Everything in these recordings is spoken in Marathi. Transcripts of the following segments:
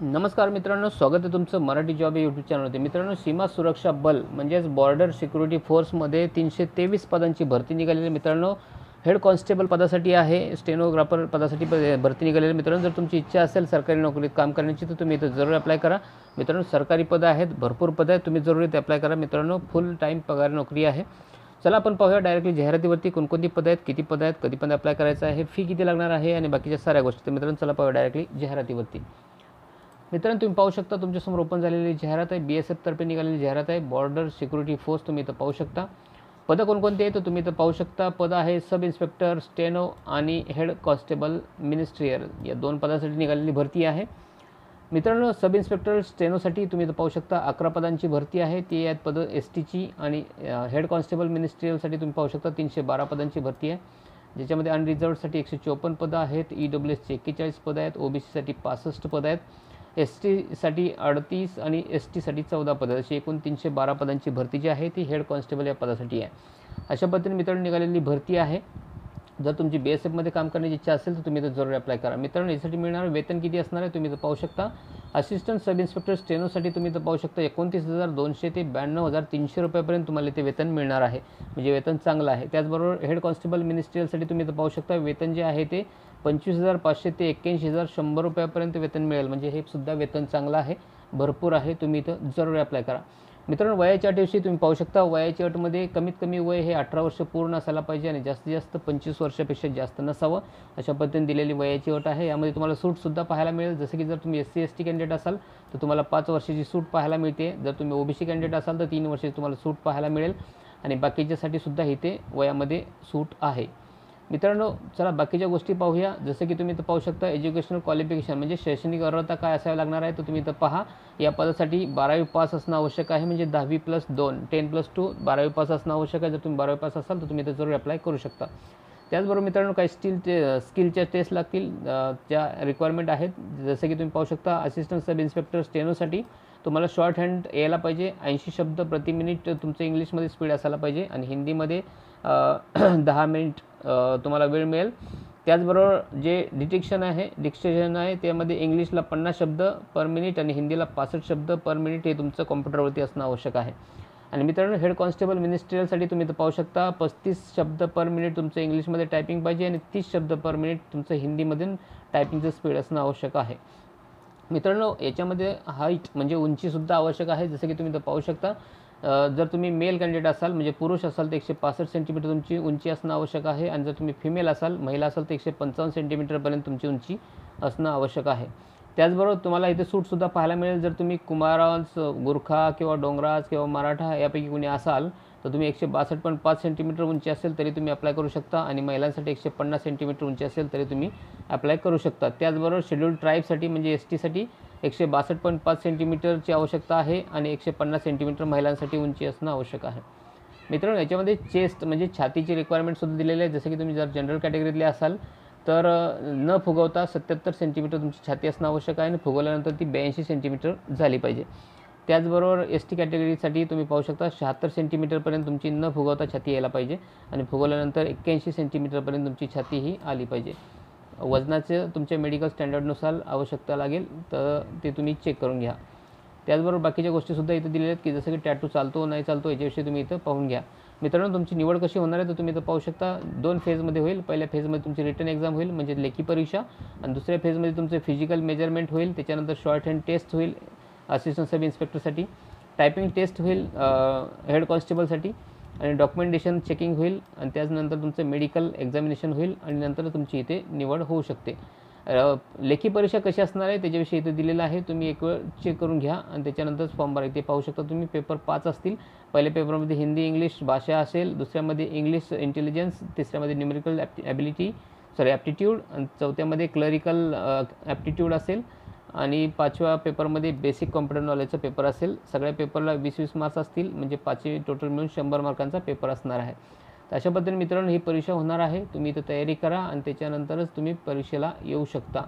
नमस्कार मित्रांनो स्वागत आहे तुमचं मराठी जॉब यूट्यूब चॅनलवरती मित्रांनो सीमा सुरक्षा बल म्हणजेच बॉर्डर सिक्युरिटी फोर्समध्ये तीनशे तेवीस पदांची भरती निघालेली मित्रांनो. हेड कॉन्स्टेबल पदासाठी आहे स्टेनोग्राफर पदासाठी भरती निघालेली आहे. मित्रांनो. जर तुमची इच्छा असेल सरकारी नोकरीत काम करण्याची तर तुम्ही इथं जरूर अप्लाय करा. मित्रांनो सरकारी पदं आहेत भरपूर पदं आहेत तुम्ही जरूर इथे अप्लाय करा. मित्रांनो फुल टाईम पगार नोकरी आहे. चला आपण पाहूया डायरेक्टली जाहिरातीवरती कोणकोणती पदं आहेत किती पदं आहेत कधी पण अप्लाय करायचं आहे फी किती लागणार आहे आणि बाकीच्या साऱ्या गोष्टी. तर मित्रांनो चला पाहूया डायरेक्टली जाहिरातीवरती. मित्रांनो तुम्ही पाहू शकता तुमच्यासमोर ओपन झालेली जाहिरात आहे. बी एस एफतर्फे निघालेली जाहिरात आहे. बॉर्डर सिक्युरिटी फोर्स तुम्ही इथं पाहू शकता. पदं कोणकोणती आहे तर तुम्ही इथं पाहू शकता. पद आहे सब इन्स्पेक्टर स्टेनो आणि हेड कॉन्स्टेबल मिनिस्ट्रियल या दोन पदासाठी निघालेली भरती आहे. मित्रांनो सब इन्स्पेक्टर स्टेनोसाठी तुम्ही इथं पाहू शकता अकरा पदांची भरती आहे. ती आहेत पदं एस टीची आणि हेड कॉन्स्टेबल मिनिस्ट्रियलसाठी तुम्ही पाहू शकता तीनशे बारा पदांची भरती आहे. ज्याच्यामध्ये अनरिझर्वसाठी एकशे चोपन्न पदं आहेत. ई डब्ल्यू एसची एक्केचाळीस पदं आहेत. ओ बी सीसाठी पासष्ट पदं आहेत. एस टीसाठी अडतीस आणि एस टीसाठी चौदा पदं. अशी एकूण तीनशे बारा पदांची भरती जी आहे ती हेड कॉन्स्टेबल या पदासाठी आहे. अशा पद्धतीने मित्रांनो निघालेली भरती आहे. जर तुमची बी एस एफमध्ये काम करण्याची इच्छा असेल तर तुम्ही तर जरूर अप्लाय करा. मित्रांनो यासाठी मिळणारं वेतन किती असणार आहे तुम्ही तर पाहू शकता. असिस्टंट सब इन्स्पेक्टर स्टेनोसाठी तुम्ही तर पाहू शकता एकोणतीस हजार दोनशे ते ब्याण्णव हजार तीनशे रुपयापर्यंत तुम्हाला ते वेतन मिळणार आहे. म्हणजे वेतन चांगलं आहे. त्याचबरोबर हेड कॉन्स्टेबल मिनिस्ट्रियलसाठी तुम्ही तर पाहू शकता वेतन जे आहे ते पंचवीस हजार पाचशे ते एक्क्याऐंशी हजार शंभर रुपयापर्यंत वेतन मिळेल. म्हणजे हे सुद्धा वेतन चांगलं आहे. भरपूर आहे. तुम्ही इथं जरूर अप्लाय करा. मित्रांनो वयाच्या अटीविषयी तुम्ही पाहू शकता. वयाच्या अटमध्ये कमीत कमी वय हे अठरा वर्ष पूर्ण असायला पाहिजे आणि जास्तीत जास्त पंचवीस वर्षापेक्षा जास्त नसावं अशा पद्धतीने दिलेली वयाची अट आहे. यामध्ये तुम्हाला सूटसुद्धा पाहायला मिळेल. जसं की जर तुम्ही S C S T candidate असाल तर तुम्हाला पाच वर्षाची सूट पाहायला मिळते. जर तुम्ही ओबीसी कॅन्डिडेट असाल तर तीन वर्षाची तुम्हाला सूट पाहायला मिळेल. आणि बाकीच्यासाठी सुद्धा इथे वयामध्ये सूट आहे. मित्रांनो चला बाकीच्या गोष्टी पाहूया. जसं की तुम्ही इथं पाहू शकता एज्युकेशनल क्वालिफिकेशन म्हणजे शैक्षणिक अर्हता काय असावी लागणार आहे तर तुम्ही इथं पहा. या पदासाठी बारावी पास असणं आवश्यक आहे म्हणजे दहावी प्लस दोन टेन प्लस टू बारावी पास असणं आवश्यक आहे. जर तुम्ही बारावी पास असाल तर तुम्ही इथं जरूर अप्लाय करू शकता. त्याचबरोबर मित्रांनो काही स्टील ते स्किलच्या टेस्ट लागतील ज्या रिक्वायरमेंट आहेत. जसं की तुम्ही पाहू शकता असिस्टंट सब इन्स्पेक्टर स्टेनोसाठी तुम्हाला शॉर्ट हँड यायला पाहिजे. ऐंशी शब्द प्रति मिनिट तुमचं इंग्लिशमध्ये स्पीड असायला पाहिजे. आणि हिंदीमध्ये दहा मिनिट तुम्हाला वेळ मिळेल. त्याचबरोबर जे डिटेक्शन आहे डिक्टेशन आहे त्यामध्ये इंग्लिशला पन्नास शब्द पर मिनिट आणि हिंदीला पासष्ट शब्द पर मिनिट हे तुमचं कॉम्प्युटरवरती असणं आवश्यक आहे. आणि मित्रांनो हेड कॉन्स्टेबल मिनिस्ट्रियलसाठी तुम्ही तर पाहू शकता पस्तीस शब्द पर मिनिट तुमचं इंग्लिशमध्ये टायपिंग पाहिजे आणि तीस शब्द पर मिनिट तुमचं हिंदीमधून टायपिंगचं स्पीड असणं आवश्यक आहे. मित्रांनो याच्यामध्ये हाईट म्हणजे उंचीसुद्धा आवश्यक आहे जसं की तुम्ही तर पाहू शकता. जर तुम्ही मेल कॅन्डिडेट असाल म्हणजे पुरुष असाल तर एकशे पासष्ट सेंटीमीटर तुमची उंची असणं आवश्यक आहे आणि जर तुम्ही फिमेल असाल महिला असाल तर एकशे पंचावन्न सेंटीमीटरपर्यंत तुमची उंची असणं आवश्यक आहे. त्याचबरोबर तुम्हाला इथे सूटसुद्धा पाहायला मिळेल. जर तुम्ही कुमाराज गुरखा किंवा डोंगराज किंवा मराठा यापैकी कोणी असाल तर तुम्ही एकशे बासष्ट पॉईंट पाच सेंटीमीटर उंची असेल तरी तुम्ही अप्लाय करू शकता आणि महिलांसाठी एकशे पन्नास सेंटीमीटर उंची असेल तरी तुम्ही अप्लाय करू शकता. त्याचबरोबर शेड्यूल ट्राईबसाठी म्हणजे एस टीसाठी एकशे बासष्ट पॉईंट पाच सेंटीमीटरची आवश्यकता आहे आणि एकशे पन्नास सेंटीमीटर महिलांसाठी उंची असणं आवश्यक आहे. मित्रांनो याच्यामध्ये चेस्ट म्हणजे छातीची रिक्वायरमेंटसुद्धा दिलेली आहे. जसं की तुम्ही जर जनरल कॅटेगरीतले असाल तर न फुगवता सत्याहत्तर सेंटीमीटर तुमची छाती असणं आवश्यक आहे आणि फुगवल्यानंतर ती ब्याऐंशी सेंटीमीटर झाली पाहिजे. त्याचबरोबर एस टी कॅटेगरीसाठी तुम्ही पाहू शकता शहात्तर सेंटीमीटरपर्यंत तुमची न फुगवता छाती यायला पाहिजे आणि फुगवल्यानंतर एक्क्याऐंशी सेंटीमीटरपर्यंत तुमची छाती ही आली पाहिजे. वजनाचं तुमच्या मेडिकल स्टँडर्डनुसार आवश्यकता लागेल तर ते तुम्ही चेक करून घ्या. त्याचबरोबर बाकीच्या गोष्टीसुद्धा इथं दिलेल्या आहेत की जसं की टॅटू चालतो नाही चालतो याच्याविषयी तुम्ही इथं पाहून घ्या. मित्रांनो तुमची निवड कशी होणार आहे तर तुम्ही इथं पाहू शकता. दोन फेजमध्ये होईल. पहिल्या फेजमध्ये तुमची रिटर्न एक्झाम होईल म्हणजे लेखी परीक्षा. आणि दुसऱ्या फेजमध्ये तुमचं फिजिकल मेजरमेंट होईल. त्याच्यानंतर शॉर्ट हँड टेस्ट होईल असिस्टंट सब इन्स्पेक्टरसाठी टायपिंग टेस्ट होईल हेड कॉन्स्टेबलसाठी आणि डॉक्युमेंटेशन चेकिंग होईल. आणि त्याचनंतर तुमचं मेडिकल एक्झामिनेशन होईल. आणि नंतर तुमची इथे निवड होऊ शकते. लेखी परीक्षा कशी असणार आहे त्याच्याविषयी इथे दिलेलं आहे. तुम्ही एक वेळ चेक करून घ्या आणि त्याच्यानंतरच फॉर्म भरा इथे पाहू शकता तुम्ही. पेपर पाच असतील. पहिल्या पेपरमध्ये हिंदी इंग्लिश भाषा असेल. दुसऱ्यामध्ये इंग्लिश इंटेलिजन्स तिसऱ्यामध्ये न्यूमेरिकल ॲबिलिटी सॉरी ॲप्टिट्यूड आणि चौथ्यामध्ये क्लरिकल ॲप्टिट्यूड असेल. आणि पाचव्या पेपरमध्ये बेसिक कॉम्प्युटर नॉलेजचा पेपर असेल. सगळ्या पेपरला वीस वीस मार्क्स असतील. म्हणजे पाचवी टोटल मिळून शंभर मार्कांचा पेपर असणार आहे. तर अशा पद्धतीने मित्रांनो ही परीक्षा होणार आहे. तुम्ही इथं तयारी करा आणि त्याच्यानंतरच तुम्ही परीक्षेला येऊ शकता.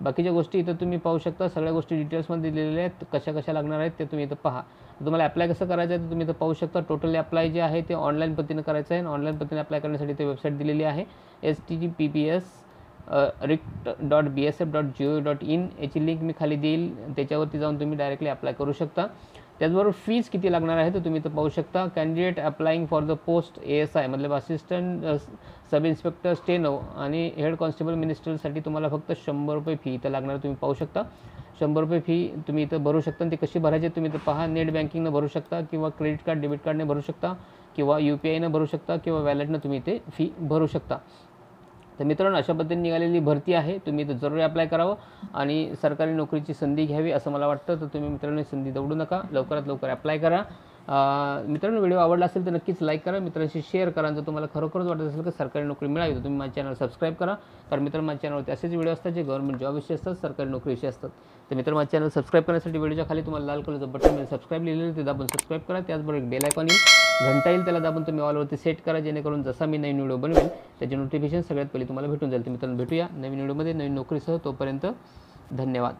बाकीच्या गोष्टी इथं तुम्ही पाहू शकता. सगळ्या गोष्टी डिटेल्समध्ये दिलेल्या आहेत. कशा कशा लागणार आहेत ते तुम्ही इथं पहा. तुम्हाला अप्लाय कसं करायचं आहे ते तुम्ही इथं पाहू शकता. टोटली अप्लाय जे आहे ते ऑनलाईन पद्धतीनं करायचं आहे. ऑनलाईन पद्धतीने अप्लाय करण्यासाठी ते वेबसाईट दिलेली आहे. S T G P P S रिक्ट dot B S F dot G O dot in याची लिंक मी खाली देईल. त्याच्यावरती जाऊन तुम्ही डायरेक्टली अप्लाय करू शकता. त्याचबरोबर फीज किती लागणार आहे तर तुम्ही तर पाहू शकता. Candidate applying for the post A S I मतलब असिस्टंट सब इन्स्पेक्टर स्टेनो आणि हेड कॉन्स्टेबल मिनिस्टरसाठी तुम्हाला फक्त शंभर रुपये फी इथं लागणार तुम्ही पाहू शकता. शंभर रुपये फी तुम्ही इथं भरू शकता आणि ते कशी भरायची तुम्ही तर पहा. नेट बँकिंगनं भरू शकता किंवा क्रेडिट कार्ड डेबिट कार्डने भरू शकता किंवा यू पी आयनं भरू शकता किंवा वॅलेटनं तुम्ही ते फी भरू शकता. तर मित्रांनो अशा पद्धतीने निघालेली भरती आहे. तुम्ही इथं जरूर अप्लाय करावं आणि सरकारी नोकरीची संधी घ्यावी असं मला वाटतं. तर तुम्ही मित्रांनो संधी दवडू नका. लवकरात लवकर अप्लाय करा. मित्रांनो व्हिडिओ आवडला असेल तर नक्कीच लाईक करा. मित्रांशी शेअर करा. आणि जर तुम्हाला खरोखरच वाटत असेल की सरकारी नोकरी मिळावी तर तुम्ही माझ्या चॅनल सबस्क्राईब करा. कारण मित्रांनो माझ्या चॅनलवरती असेच व्हिडिओ असतात जे गव्हर्नमेंट जॉबविषयी असतात सरकारी नोकरीविषयी असतात. तर मित्र माझ्या चॅनल सबस्क्राईब करण्यासाठी व्हिडिओच्या खाली तुम्हाला लाल कलरचं बटन मिळेल सबस्क्राईब लिहिलेलं ते दाबून सबस्क्राईब करा. त्याचबरोबर एक बेल आयकॉन येईल. घंटा येईल त्याला दाबून तुम्ही ऑलवरती सेट करा जेणेकरून जसा मी नवीन व्हिडिओ बनवेल त्याचे नोटिफिकेशन सगळ्यात पहिले तुम्हाला भेटून जाईल. तर मित्रांनो भेटूया नवीन व्हिडिओमध्ये नवीन नोकरीसह तोपर्यंत धन्यवाद.